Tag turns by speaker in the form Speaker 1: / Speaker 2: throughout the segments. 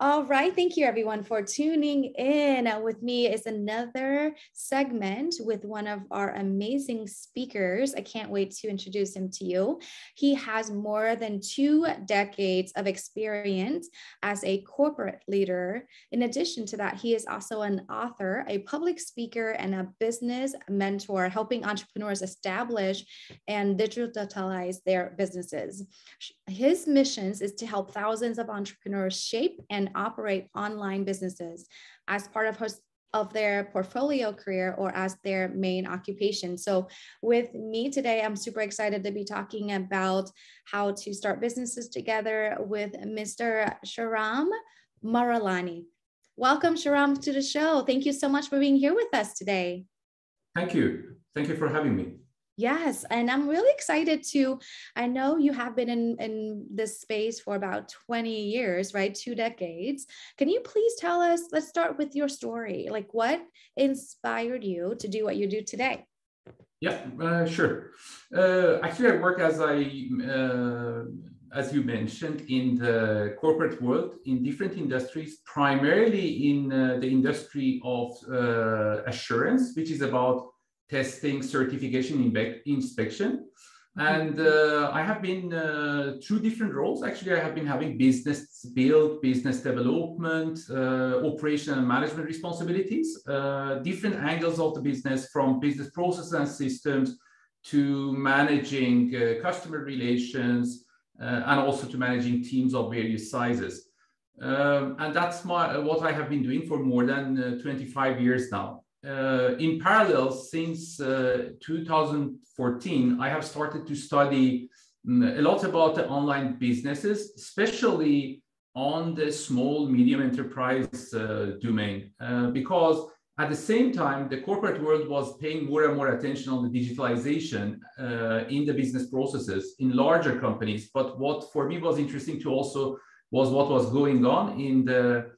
Speaker 1: All right. Thank you, everyone, for tuning in. Uh, with me is another segment with one of our amazing speakers. I can't wait to introduce him to you. He has more than two decades of experience as a corporate leader. In addition to that, he is also an author, a public speaker, and a business mentor, helping entrepreneurs establish and digitalize their businesses. His missions is to help thousands of entrepreneurs shape and and operate online businesses as part of of their portfolio career or as their main occupation. So, with me today, I'm super excited to be talking about how to start businesses together with Mr. Shahram Maralani. Welcome, Shahram, to the show. Thank you so much for being here with us today.
Speaker 2: Thank you. Thank you for having me.
Speaker 1: Yes, and I'm really excited to. I know you have been in, in this space for about 20 years, right? Two decades. Can you please tell us? Let's start with your story. Like, what inspired you to do what you do today?
Speaker 2: Yeah, uh, sure. Uh, actually, I work as I, uh, as you mentioned, in the corporate world in different industries, primarily in uh, the industry of uh, assurance, which is about testing, certification, inspection. And uh, I have been uh, through different roles. Actually, I have been having business build, business development, uh, operation and management responsibilities, uh, different angles of the business from business processes and systems to managing uh, customer relations uh, and also to managing teams of various sizes. Um, and that's my, what I have been doing for more than 25 years now uh, in parallel, since uh, 2014, I have started to study mm, a lot about the online businesses, especially on the small medium enterprise uh, domain, uh, because at the same time, the corporate world was paying more and more attention on the digitalization uh, in the business processes in larger companies. But what for me was interesting to also was what was going on in the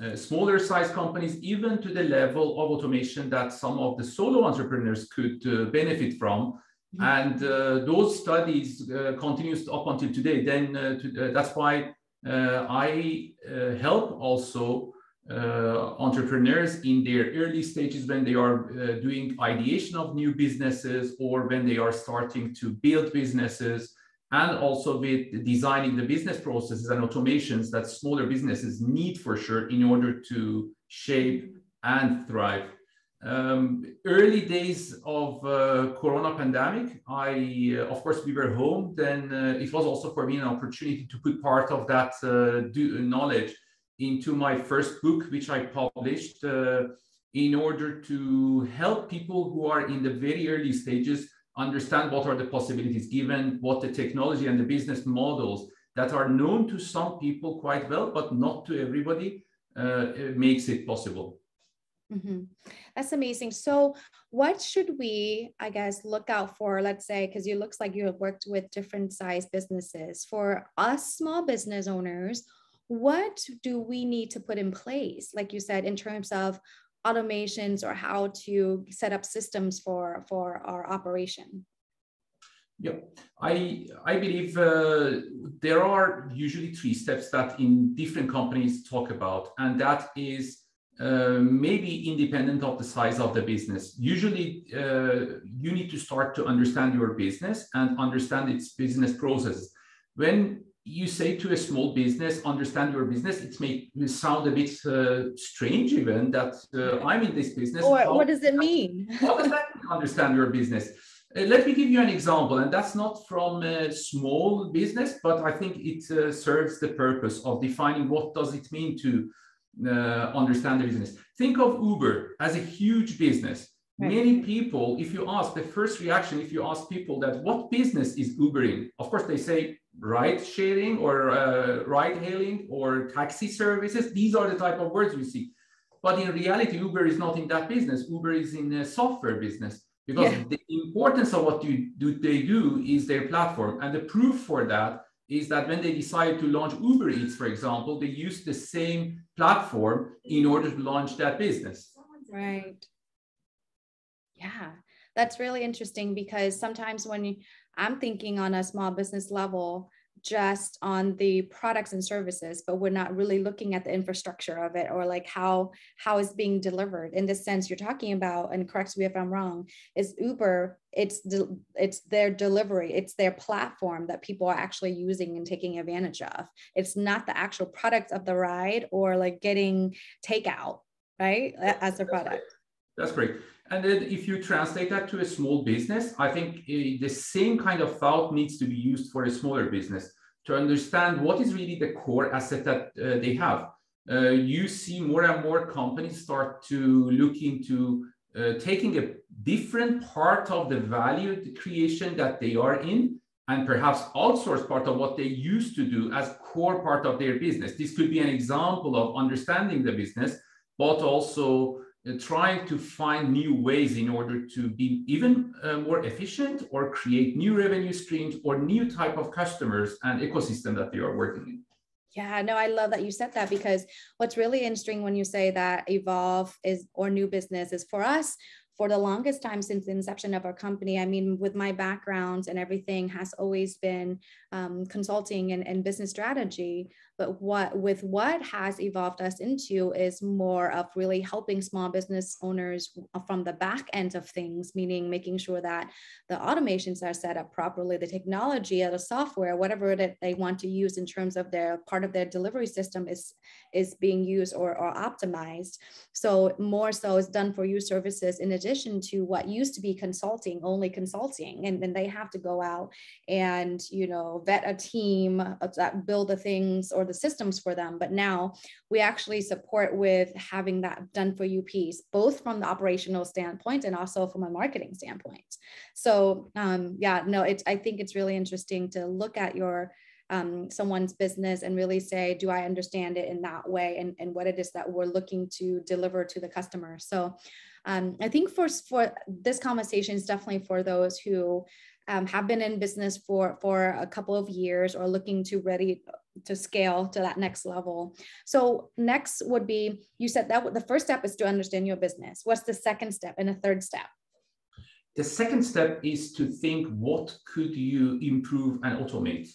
Speaker 2: uh, smaller size companies, even to the level of automation that some of the solo entrepreneurs could uh, benefit from. Mm-hmm. And uh, those studies uh, continues up until today. Then uh, to, that's why I help also entrepreneurs in their early stages when they are doing ideation of new businesses or when they are starting to build businesses and also with designing the business processes and automations that smaller businesses need for sure in order to shape and thrive. Um, early days of uh, corona pandemic i uh, of course we were home then uh, it was also for me an opportunity to put part of that uh, knowledge into my first book which i published uh, in order to help people who are in the very early stages understand what are the possibilities given what the technology and the business models that are known to some people quite well, but not to everybody, uh, makes it possible.
Speaker 1: Mm-hmm. That's amazing. So, what should we, I guess, look out for? Let's say, because you looks like you have worked with different size businesses. For us small business owners, what do we need to put in place? Like you said, in terms of automations or how to set up systems for for our operation.
Speaker 2: Yeah. I i believe uh, there are usually three steps that in different companies talk about and that is uh, maybe independent of the size of the business. Usually uh, you need to start to understand your business and understand its business processes when you say to a small business, understand your business, it may sound a bit uh, strange even that uh, I'm in this business.
Speaker 1: Or how, what does it mean?
Speaker 2: what does that understand your business? Uh, let me give you an example, and that's not from a small business, but I think it uh, serves the purpose of defining what does it mean to uh, understand the business. Think of Uber as a huge business. Right. Many people, if you ask the first reaction, if you ask people that what business is Uber in, of course they say ride sharing or uh, ride hailing or taxi services. These are the type of words we see. But in reality, Uber is not in that business. Uber is in a software business because yeah. the importance of what you do, they do is their platform. And the proof for that is that when they decided to launch Uber Eats, for example, they used the same platform in order to launch that business.
Speaker 1: Right. Yeah, that's really interesting because sometimes when you, I'm thinking on a small business level, just on the products and services but we're not really looking at the infrastructure of it or like how how it's being delivered. In the sense you're talking about and correct me if i'm wrong is uber it's de- it's their delivery it's their platform that people are actually using and taking advantage of. It's not the actual product of the ride or like getting takeout right as a product.
Speaker 2: That's great and then if you translate that to a small business, I think uh, the same kind of thought needs to be used for a smaller business to understand what is really the core asset that uh, they have. Uh, you see more and more companies start to look into taking a different part of the value creation that they are in and perhaps outsource part of what they used to do as core part of their business. This could be an example of understanding the business, but also trying to find new ways in order to be even uh, more efficient or create new revenue streams or new type of customers and ecosystem that they are working in.
Speaker 1: Yeah, no, I love that you said that because what's really interesting when you say that evolve is or new business is for us, for the longest time since the inception of our company, I mean, with my background and everything has always been um, consulting and, and business strategy. But what with what has evolved us into is more of really helping small business owners from the back end of things, meaning making sure that the automations are set up properly, the technology, or the software, whatever that they want to use in terms of their part of their delivery system is is being used or, or optimized. So more so is done for you services in addition to what used to be consulting, only consulting. And then they have to go out and, you know, vet a team that build the things or the systems for them. But now we actually support with having that done for you piece, both from the operational standpoint and also from a marketing standpoint. So um, yeah, no, it's I think it's really interesting to look at your um, someone's business and really say, do I understand it in that way and, and what it is that we're looking to deliver to the customer. So um, I think for, for this conversation is definitely for those who um, have been in business for, for a couple of years or looking to ready to scale to that next level. So next would be, you said that the first step is to understand your business. What's the second step and the third step?
Speaker 2: The second step is to think what could you improve and automate?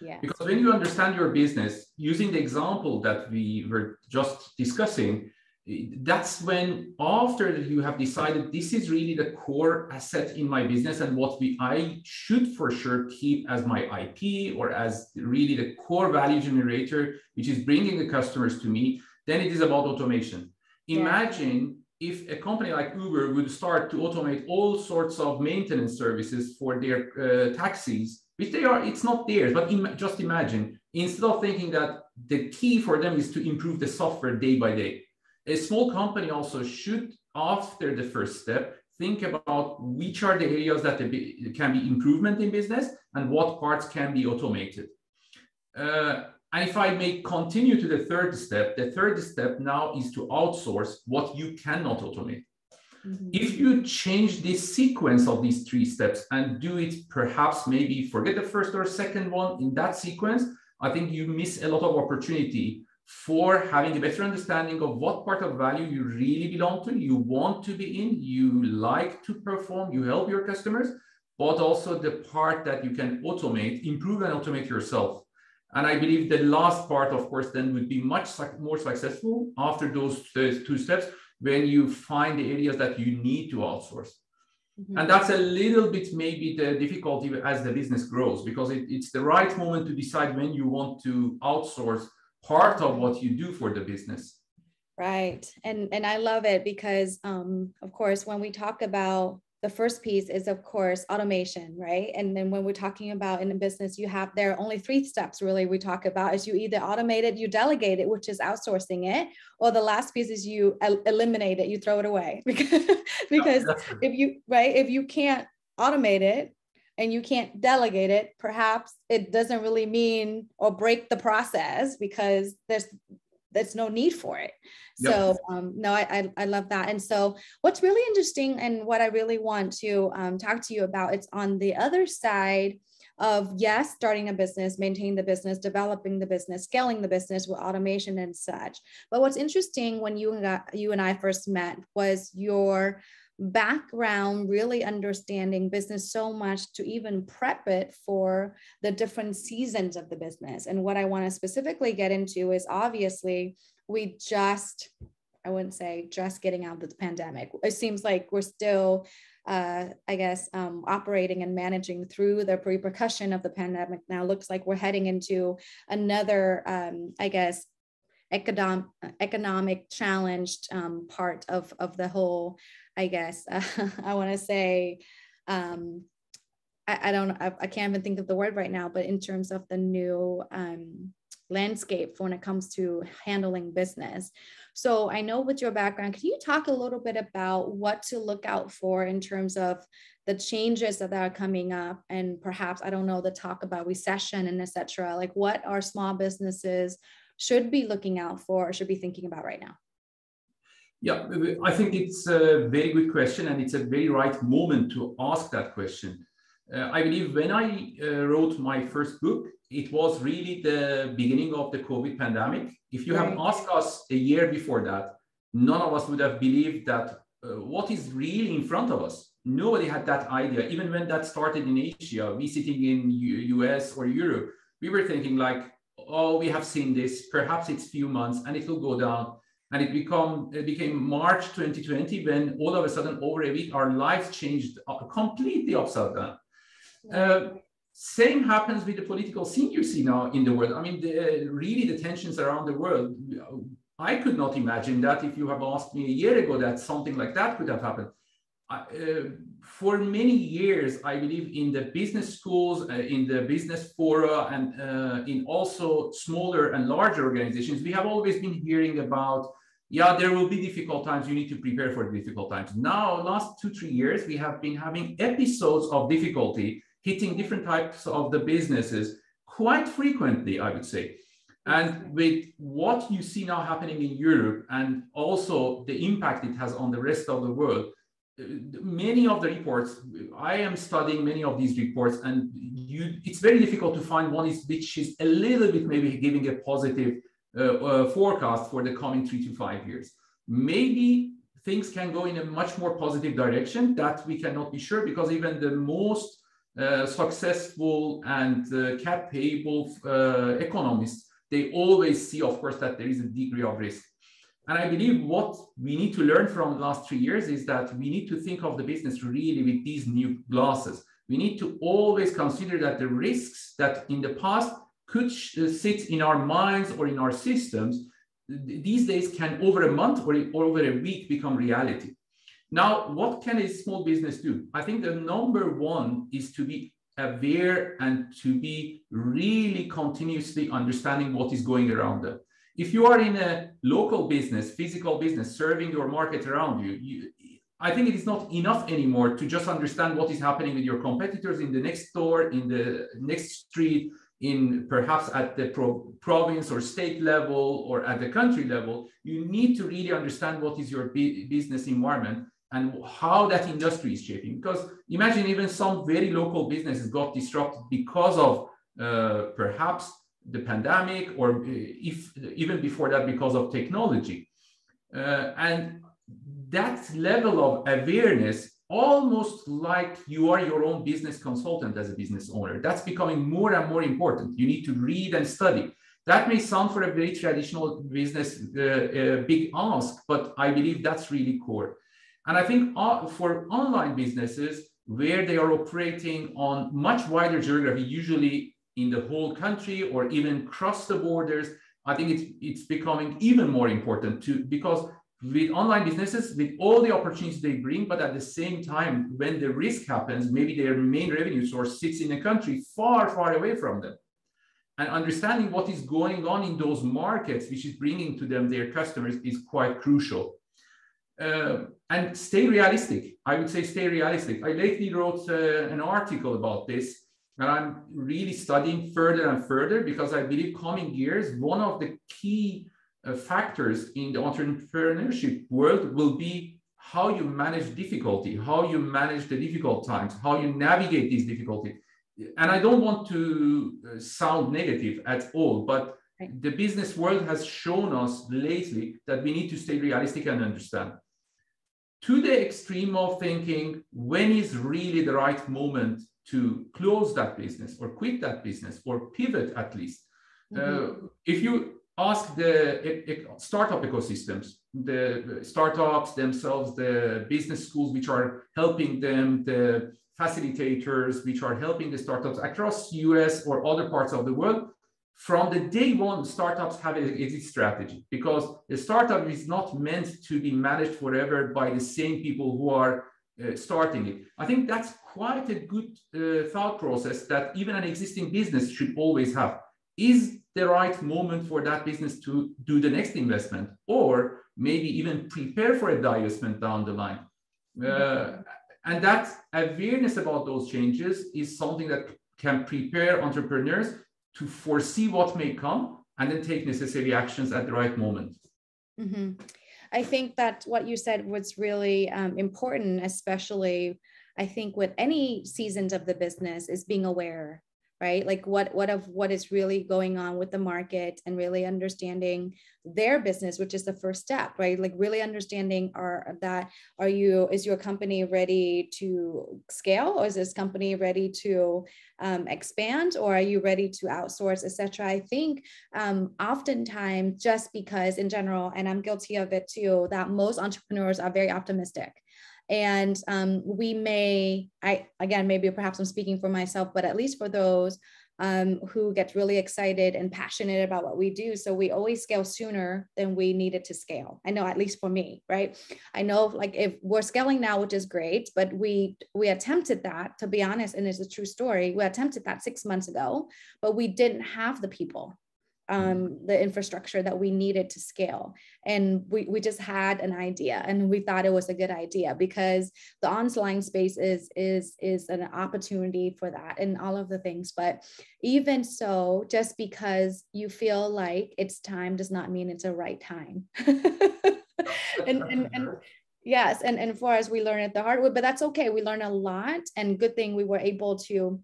Speaker 2: yeah. Because when you understand your business, using the example that we were just discussing, that's when after you have decided this is really the core asset in my business and what we I should for sure keep as my IP or as really the core value generator, which is bringing the customers to me, then it is about automation. Imagine if a company like Uber would start to automate all sorts of maintenance services for their uh, taxis which they are, it's not theirs, but Im just imagine, instead of thinking that the key for them is to improve the software day by day, a small company also should, after the first step, think about which are the areas that can be improvement in business and what parts can be automated. Uh, and if I may continue to the third step, the third step now is to outsource what you cannot automate. Mm-hmm. If you change this sequence of these three steps and do it perhaps maybe forget the first or second one in that sequence, I think you miss a lot of opportunity for having a better understanding of what part of value you really belong to, you want to be in, you like to perform, you help your customers, but also the part that you can automate, improve and automate yourself. And I believe the last part, of course, then would be much more successful after those two steps when you find the areas that you need to outsource. Mm-hmm. And that's a little bit maybe the difficulty as the business grows because it, it's the right moment to decide when you want to outsource part of what you do for the business.
Speaker 1: Right. And and I love it because um, of course when we talk about the first piece is of course automation right and then when we're talking about in a business you have there are only three steps really we talk about is you either automate it you delegate it which is outsourcing it or the last piece is you el- eliminate it you throw it away because because if you right if you can't automate it and you can't delegate it perhaps it doesn't really mean or break the process because there's there's no need for it. Yep. So um, no, I, I, I love that. And so what's really interesting and what I really want to um, talk to you about, it's on the other side of yes, starting a business, maintaining the business, developing the business, scaling the business with automation and such. But what's interesting when you and I, you and I first met was your background, really understanding business so much to even prep it for the different seasons of the business. And what I want to specifically get into is obviously we just, I wouldn't say just getting out of the pandemic. It seems like we're still uh, I guess, um, operating and managing through the repercussion of the pandemic now looks like we're heading into another, um, I guess, economic economic challenged um, part of of the whole i guess uh, i want to say um, I, I, don't I, I, can't even think of the word right now but in terms of the new um, landscape when it comes to handling business so i know with your background can you talk a little bit about what to look out for in terms of the changes that are coming up and perhaps i don't know the talk about recession and etc like what are small businesses should be looking out for or should be thinking about right now?
Speaker 2: Yeah, I think it's a very good question and it's a very right moment to ask that question. Uh, I believe when I uh, wrote my first book, it was really the beginning of the COVID pandemic. If you right. have asked us a year before that, none of us would have believed that uh, what is really in front of us. Nobody had that idea. Even when that started in Asia, we sitting in U US or Europe, we were thinking like, oh, we have seen this, perhaps it's few months and it will go down. And it become it became March 2020 when all of a sudden over a week our lives changed completely upside down. Uh, same happens with the political scene you see now in the world. I mean, the, really the tensions around the world. I could not imagine that if you have asked me a year ago that something like that could have happened. Uh, for many years, I believe in the business schools, uh, in the business fora, and uh, in also smaller and larger organizations, we have always been hearing about, yeah, there will be difficult times. You need to prepare for difficult times. Now, last two, three years, we have been having episodes of difficulty hitting different types of the businesses quite frequently, I would say. And with what you see now happening in Europe and also the impact it has on the rest of the world, many of the reports i am studying many of these reports and you it's very difficult to find one is which is a little bit maybe giving a positive uh, uh, forecast for the coming three to five years. Maybe things can go in a much more positive direction that we cannot be sure because even the most uh, successful and uh, capable uh, economists they always see of course that there is a degree of risk and I believe what we need to learn from the last three years is that we need to think of the business really with these new glasses. We need to always consider that the risks that in the past could uh, sit in our minds or in our systems, these days can over a month or, or over a week become reality. Now, what can a small business do? I think the number one is to be aware and to be really continuously understanding what is going around them if you are in a local business, physical business, serving your market around you, you, I think it is not enough anymore to just understand what is happening with your competitors in the next store, in the next street, in perhaps at the pro province or state level or at the country level. You need to really understand what is your business environment and how that industry is shaping. Because imagine even some very local businesses got disrupted because of uh, perhaps the pandemic or if even before that because of technology. Uh, and that level of awareness almost like you are your own business consultant as a business owner. That's becoming more and more important. You need to read and study. That may sound for a very traditional business uh, a big ask but i believe that's really core. And i think uh, for online businesses where they are operating on much wider geography usually in the whole country or even cross the borders, I think it's it's becoming even more important to because with online businesses, with all the opportunities they bring, but at the same time, when the risk happens, maybe their main revenue source sits in a country far, far away from them. And understanding what is going on in those markets, which is bringing to them their customers, is quite crucial. Uh, and stay realistic. I would say stay realistic. I lately wrote uh, an article about this and I'm really studying further and further because I believe coming years, one of the key uh, factors in the entrepreneurship world will be how you manage difficulty, how you manage the difficult times, how you navigate these difficulties. And I don't want to uh, sound negative at all, but the business world has shown us lately that we need to stay realistic and understand to the extreme of thinking when is really the right moment to close that business or quit that business or pivot at least. Mm-hmm. Uh, if you ask the startup ecosystems, the startups themselves, the business schools which are helping them, the facilitators which are helping the startups across US or other parts of the world, from the day one, startups have an exit strategy because a startup is not meant to be managed forever by the same people who are uh, starting it. I think that's quite a good uh, thought process that even an existing business should always have. Is the right moment for that business to do the next investment or maybe even prepare for a divestment down the line? Uh, and that awareness about those changes is something that can prepare entrepreneurs to foresee what may come and then take necessary actions at the right moment.
Speaker 1: Mm-hmm. I think that what you said was really um, important, especially I think with any seasons of the business is being aware right? Like what what of what is really going on with the market and really understanding their business which is the first step right? Like really understanding are that are you is your company ready to scale? Or is this company ready to um, expand or are you ready to outsource etc i think um, oftentimes just because in general and i'm guilty of it too that most entrepreneurs are very optimistic and um, we may i again maybe perhaps i'm speaking for myself but at least for those um, who get really excited and passionate about what we do. So we always scale sooner than we needed to scale. I know, at least for me, right? I know, like if we're scaling now, which is great, but we we attempted that to be honest, and it's a true story. We attempted that six months ago, but we didn't have the people um, the infrastructure that we needed to scale. And we, we just had an idea and we thought it was a good idea because the online space is, is, is an opportunity for that and all of the things. But even so, just because you feel like it's time does not mean it's a right time. and, and, and yes, and, and for us, we learn it the hard way, but that's okay. We learn a lot and good thing we were able to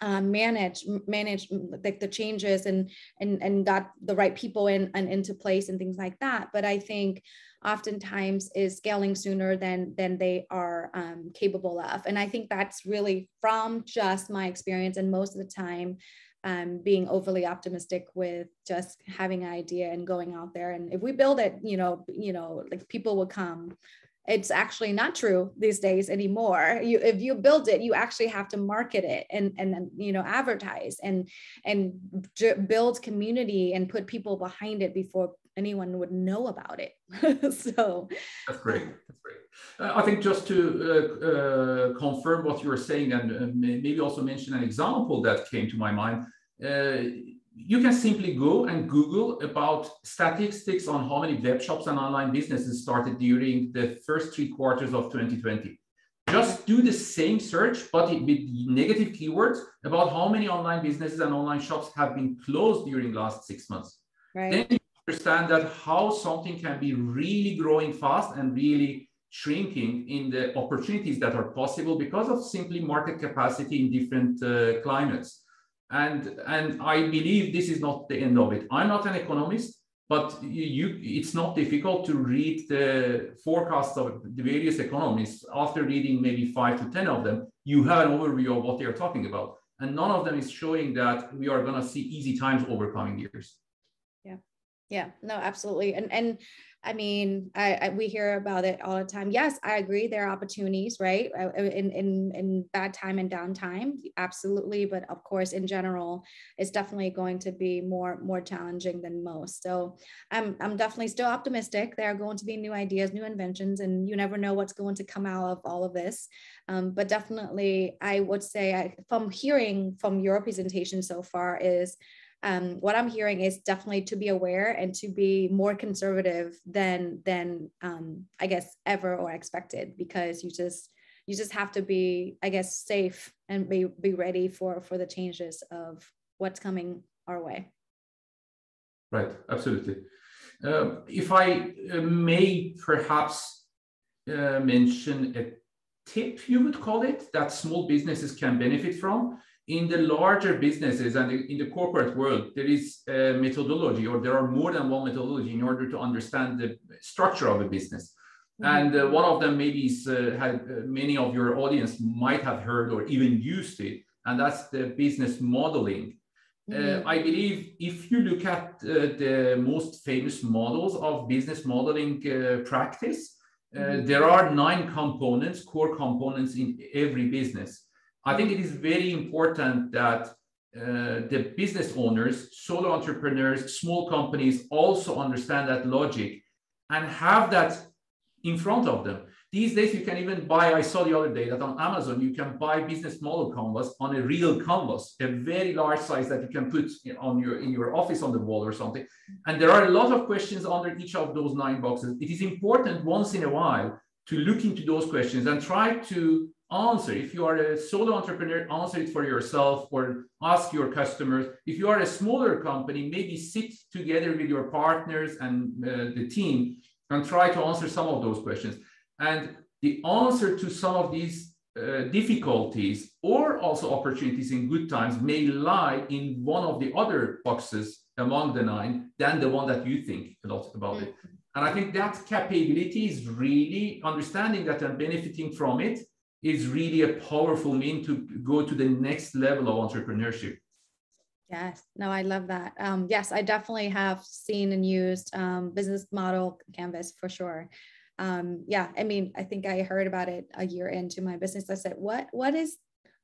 Speaker 1: uh, manage manage like the changes and and and got the right people in and into place and things like that. But i think oftentimes is scaling sooner than than they are um, capable of. And i think that's really from just my experience and most of the time um, being overly optimistic with just having an idea and going out there. And if we build it you know you know like people will come it's actually not true these days anymore. You if you build it you actually have to market it and and you know advertise and and build community and put people behind it before anyone would know about it. So
Speaker 2: that's great. That's great. Uh, i think just to uh, uh, confirm what you were saying and uh, maybe also mention an example that came to my mind. Uh, you can simply go and Google about statistics on how many web shops and online businesses started during the first three quarters of 2020. Just do the same search, but with negative keywords about how many online businesses and online shops have been closed during last six months. Right. Then you understand that how something can be really growing fast and really shrinking in the opportunities that are possible because of simply market capacity in different uh, climates. And, and I believe this is not the end of it. I'm not an economist, but you, it's not difficult to read the forecasts of the various economists. After reading maybe five to 10 of them, you have an overview of what they're talking about. And none of them is showing that we are going to see easy times over coming years.
Speaker 1: Yeah. Yeah, no, absolutely. And, and I mean, I, I, we hear about it all the time. Yes, I agree. There are opportunities, right? Uh, uh, in in in bad time and downtime, absolutely. But of course, in general, it's definitely going to be more more challenging than most. So I'm I'm definitely still optimistic. There are going to be new ideas, new inventions, and you never know what's going to come out of all of this. Um, but definitely, I would say I, from hearing from your presentation so far is um, what I'm hearing is definitely to be aware and to be more conservative than than um, I guess ever or expected because you just you just have to be I guess safe and be be ready for for the changes of what's coming our way.
Speaker 2: Right, absolutely. Uh, if I uh, may perhaps uh, mention a tip, you would call it, that small businesses can benefit from in the larger businesses and in the corporate world, there is a methodology or there are more than one methodology in order to understand the structure of a business. Mm-hmm. And uh, one of them maybe is, uh, had, uh, many of your audience might have heard or even used it, and that's the business modeling. Uh, mm-hmm. I believe if you look at uh, the most famous models of business modeling uh, practice, mm-hmm. there are nine components, core components in every business. I think it is very important that uh, the business owners, solo entrepreneurs, small companies also understand that logic and have that in front of them. These days, you can even buy, I saw the other day that on Amazon, you can buy business model canvas on a real canvas, a very large size that you can put on your, in your office on the wall or something. And there are a lot of questions under each of those nine boxes. It is important once in a while to look into those questions and try to answer. If you are a solo entrepreneur, answer it for yourself or ask your customers. If you are a smaller company, maybe sit together with your partners and uh, the team and try to answer some of those questions. And the answer to some of these uh, difficulties or also opportunities in good times may lie in one of the other boxes among the nine than the one that you think a lot about it. Mm-hmm. And I think that capability is really understanding that and benefiting from it is really a powerful mean to go to the next level of entrepreneurship.
Speaker 1: Yes, no, I love that. Um, yes, I definitely have seen and used um, business model canvas for sure. Um, yeah, I mean, I think I heard about it a year into my business. I said, "What? What is?"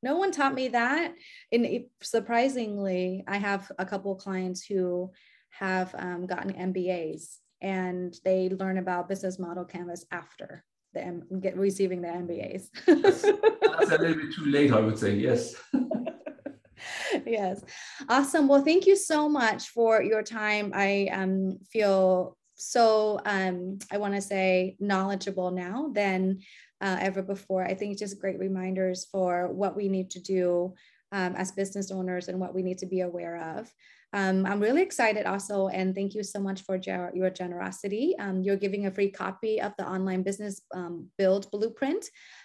Speaker 1: No one taught me that. And surprisingly, I have a couple clients who have um, gotten MBAs and they learn about business model canvas after the M- get receiving the MBAs.
Speaker 2: that's, that's a little bit too late, I would say. Yes.
Speaker 1: yes. Awesome. Well, thank you so much for your time. I um, feel so, um, I want to say, knowledgeable now than uh, ever before. I think just great reminders for what we need to do um, as business owners and what we need to be aware of. Um, I'm really excited also, and thank you so much for ger- your generosity. Um, you're giving a free copy of the online business um, build blueprint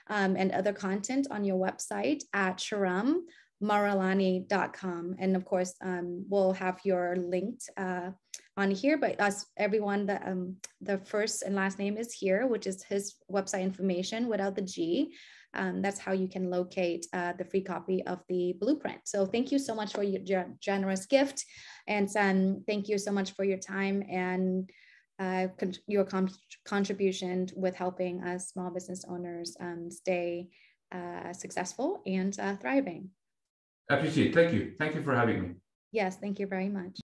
Speaker 1: um, and other content on your website at shahram.maralani.com. And of course, um, we'll have your linked uh, on here, but us, everyone, the, um, the first and last name is here, which is his website information without the G um, that's how you can locate uh, the free copy of the blueprint. So thank you so much for your generous gift. And um, thank you so much for your time and uh, con your con contribution with helping us small business owners um, stay uh, successful and uh, thriving.
Speaker 2: I appreciate it. Thank you. Thank you for having me.
Speaker 1: Yes, thank you very much.